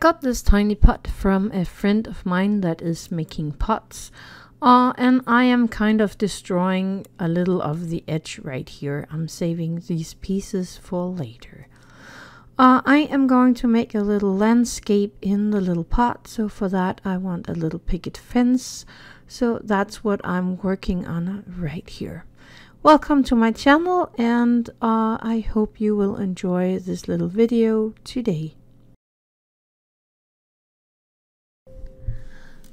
Got this tiny pot from a friend of mine that is making pots. Uh, and I am kind of destroying a little of the edge right here. I'm saving these pieces for later. Uh, I am going to make a little landscape in the little pot. So for that I want a little picket fence. So that's what I'm working on right here. Welcome to my channel and uh, I hope you will enjoy this little video today.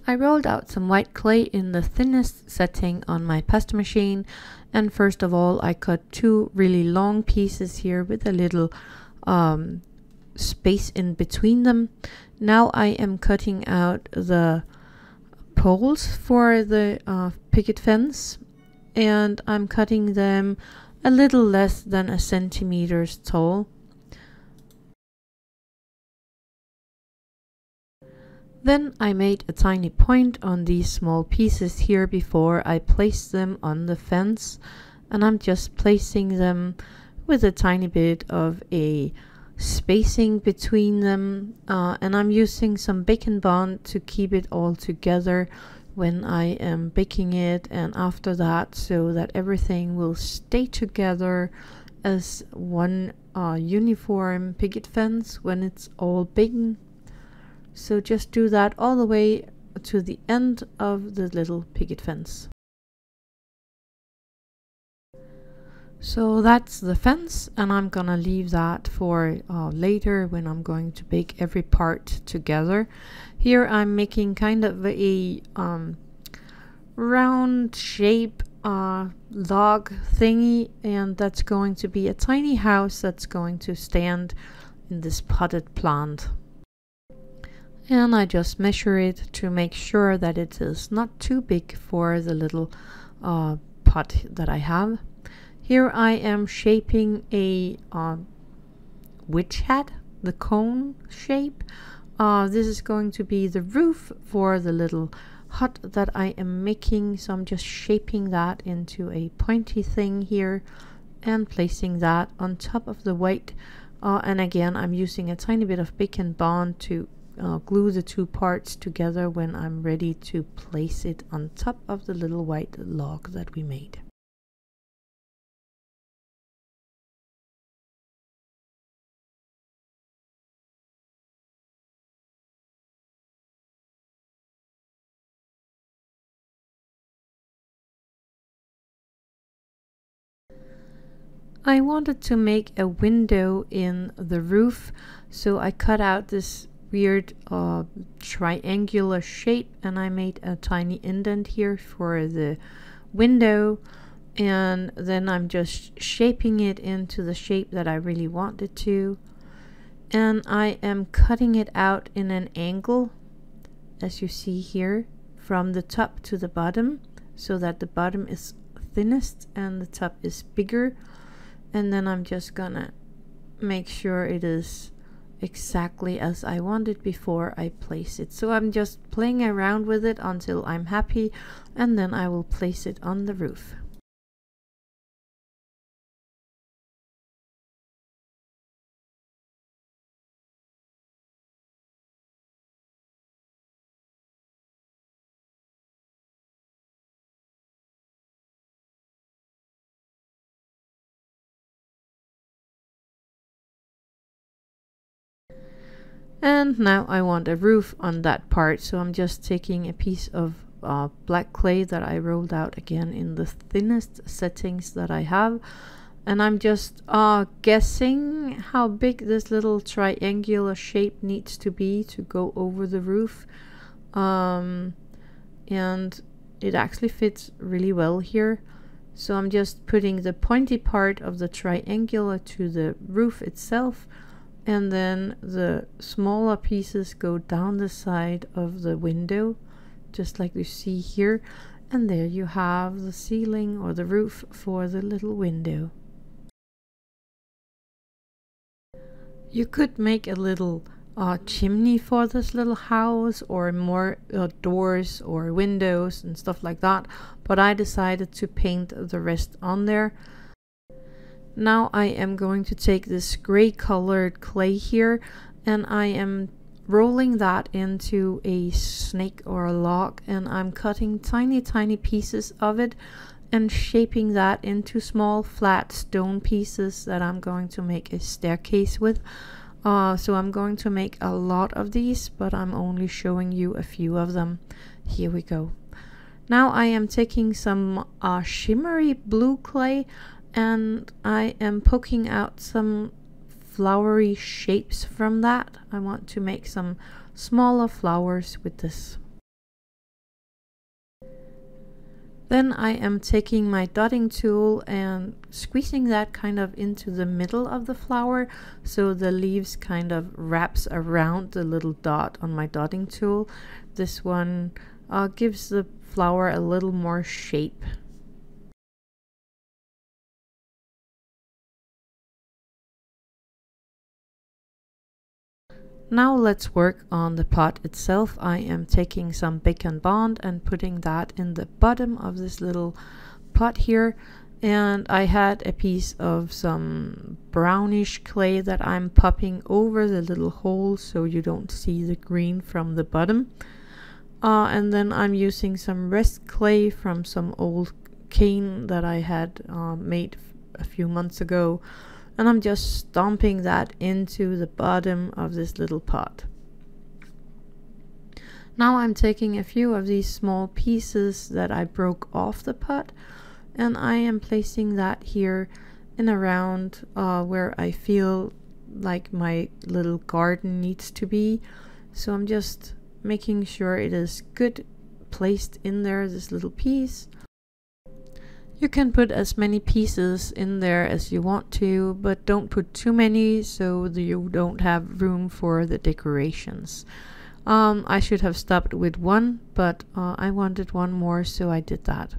I rolled out some white clay in the thinnest setting on my pasta machine and first of all I cut two really long pieces here with a little um, space in between them. Now I am cutting out the poles for the uh, picket fence and I'm cutting them a little less than a centimeters tall Then I made a tiny point on these small pieces here before I placed them on the fence and I'm just placing them with a tiny bit of a spacing between them uh, and I'm using some Bake and Bond to keep it all together when I am baking it and after that so that everything will stay together as one uh, uniform picket fence when it's all baked so just do that all the way to the end of the little picket fence. So that's the fence and I'm gonna leave that for uh, later when I'm going to bake every part together. Here I'm making kind of a um, round shape uh, log thingy and that's going to be a tiny house that's going to stand in this potted plant and I just measure it to make sure that it is not too big for the little uh, pot that I have. Here I am shaping a uh, witch hat, the cone shape. Uh, this is going to be the roof for the little hut that I am making. So I'm just shaping that into a pointy thing here and placing that on top of the white. Uh, and again, I'm using a tiny bit of Bake and Bond to uh, glue the two parts together when I'm ready to place it on top of the little white log that we made. I wanted to make a window in the roof so I cut out this weird uh, triangular shape and I made a tiny indent here for the window and then I'm just shaping it into the shape that I really wanted to and I am cutting it out in an angle as you see here from the top to the bottom so that the bottom is thinnest and the top is bigger and then I'm just gonna make sure it is exactly as I wanted before I place it. So I'm just playing around with it until I'm happy and then I will place it on the roof. And now I want a roof on that part, so I'm just taking a piece of uh, black clay that I rolled out again in the thinnest settings that I have. And I'm just uh, guessing how big this little triangular shape needs to be to go over the roof. Um, and it actually fits really well here. So I'm just putting the pointy part of the triangular to the roof itself and then the smaller pieces go down the side of the window just like you see here and there you have the ceiling or the roof for the little window. You could make a little uh, chimney for this little house or more uh, doors or windows and stuff like that but I decided to paint the rest on there now I am going to take this gray colored clay here and I am rolling that into a snake or a log and I'm cutting tiny tiny pieces of it and shaping that into small flat stone pieces that I'm going to make a staircase with. Uh, so I'm going to make a lot of these, but I'm only showing you a few of them. Here we go. Now I am taking some uh, shimmery blue clay and I am poking out some flowery shapes from that. I want to make some smaller flowers with this. Then I am taking my dotting tool and squeezing that kind of into the middle of the flower so the leaves kind of wraps around the little dot on my dotting tool. This one uh, gives the flower a little more shape. Now let's work on the pot itself. I am taking some Bake and Bond and putting that in the bottom of this little pot here. And I had a piece of some brownish clay that I'm popping over the little hole so you don't see the green from the bottom. Uh, and then I'm using some rest clay from some old cane that I had uh, made a few months ago and I'm just stomping that into the bottom of this little pot. Now I'm taking a few of these small pieces that I broke off the pot and I am placing that here in around uh, where I feel like my little garden needs to be. So I'm just making sure it is good placed in there, this little piece. You can put as many pieces in there as you want to, but don't put too many so you don't have room for the decorations. Um, I should have stopped with one, but uh, I wanted one more, so I did that.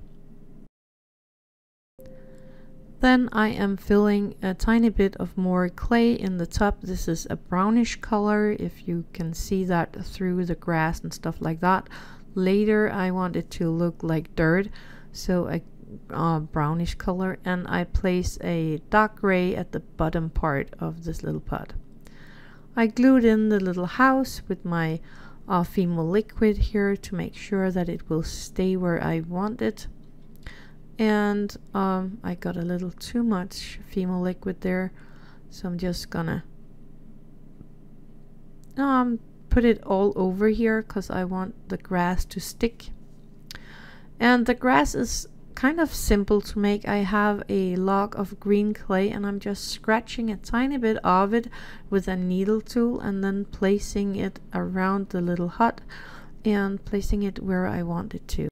Then I am filling a tiny bit of more clay in the top. This is a brownish color, if you can see that through the grass and stuff like that. Later I want it to look like dirt, so I uh, brownish color and I place a dark gray at the bottom part of this little pot. I glued in the little house with my uh, Fimo liquid here to make sure that it will stay where I want it. And um, I got a little too much Fimo liquid there, so I'm just gonna um, put it all over here because I want the grass to stick. And the grass is kind of simple to make. I have a log of green clay and I'm just scratching a tiny bit of it with a needle tool and then placing it around the little hut and placing it where I want it to.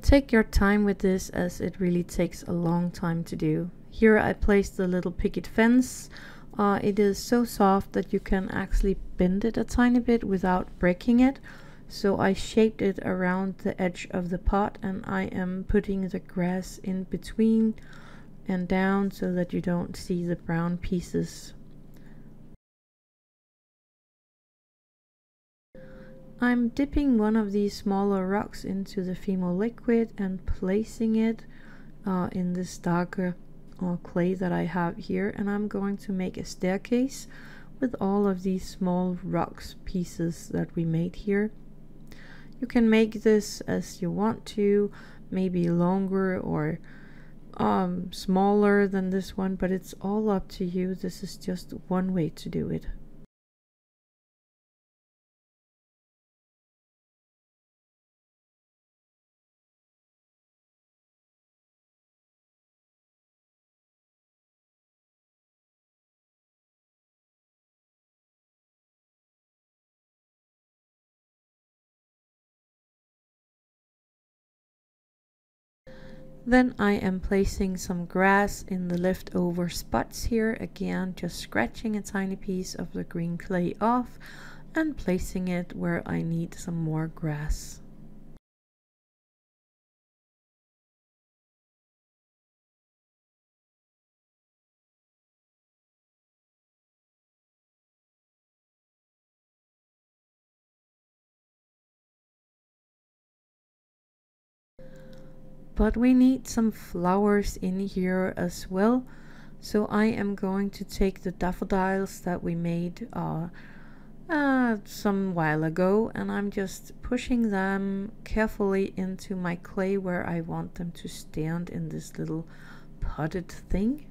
Take your time with this as it really takes a long time to do. Here I placed the little picket fence. Uh, it is so soft that you can actually bend it a tiny bit without breaking it. So I shaped it around the edge of the pot and I am putting the grass in between and down so that you don't see the brown pieces. I'm dipping one of these smaller rocks into the Fimo liquid and placing it uh, in this darker clay that I have here and I'm going to make a staircase with all of these small rocks pieces that we made here. You can make this as you want to, maybe longer or um, smaller than this one, but it's all up to you. This is just one way to do it. Then I am placing some grass in the leftover spots here, again just scratching a tiny piece of the green clay off and placing it where I need some more grass. But we need some flowers in here as well. So I am going to take the daffodils that we made uh, uh, some while ago and I'm just pushing them carefully into my clay where I want them to stand in this little potted thing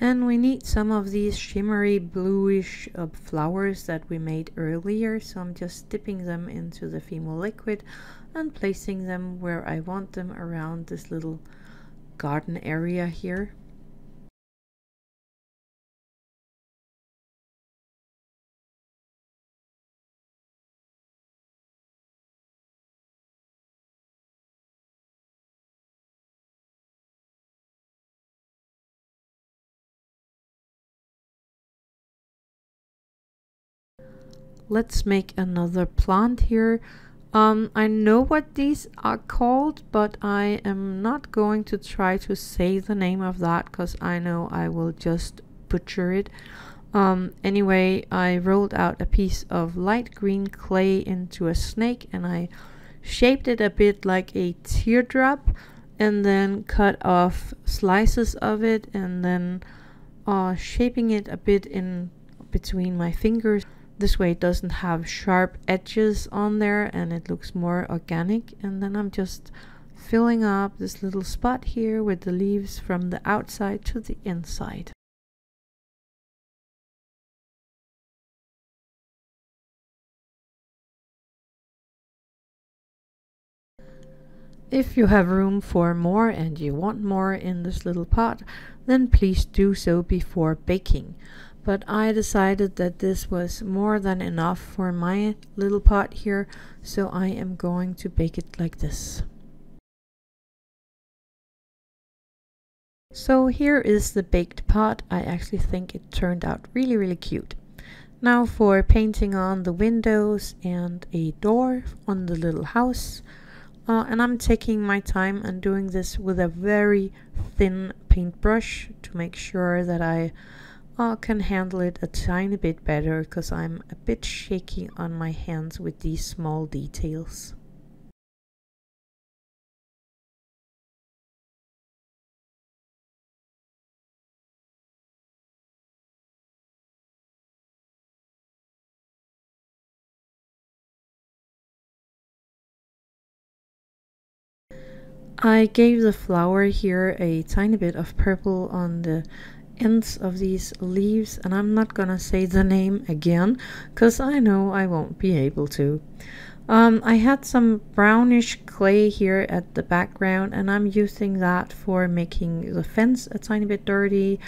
And we need some of these shimmery bluish uh, flowers that we made earlier. So I'm just dipping them into the Fimo liquid and placing them where I want them around this little garden area here. Let's make another plant here. Um, I know what these are called, but I am not going to try to say the name of that because I know I will just butcher it. Um, anyway, I rolled out a piece of light green clay into a snake and I shaped it a bit like a teardrop and then cut off slices of it and then uh, shaping it a bit in between my fingers this way it doesn't have sharp edges on there and it looks more organic and then I'm just filling up this little spot here with the leaves from the outside to the inside. If you have room for more and you want more in this little pot, then please do so before baking but I decided that this was more than enough for my little pot here so I am going to bake it like this. So here is the baked pot. I actually think it turned out really really cute. Now for painting on the windows and a door on the little house. Uh, and I'm taking my time and doing this with a very thin paintbrush to make sure that I I can handle it a tiny bit better because I'm a bit shaky on my hands with these small details. I gave the flower here a tiny bit of purple on the ends of these leaves and I'm not gonna say the name again because I know I won't be able to. Um, I had some brownish clay here at the background and I'm using that for making the fence a tiny bit dirty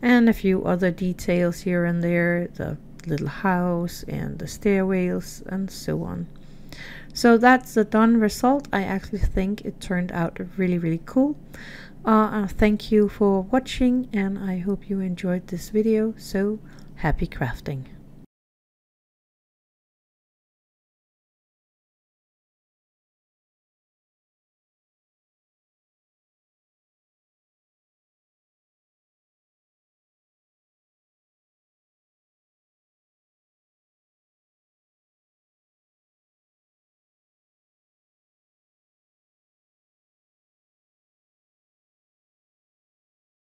and a few other details here and there, the little house and the stairways and so on. So that's the done result. I actually think it turned out really really cool. Uh, uh, thank you for watching and I hope you enjoyed this video. So happy crafting.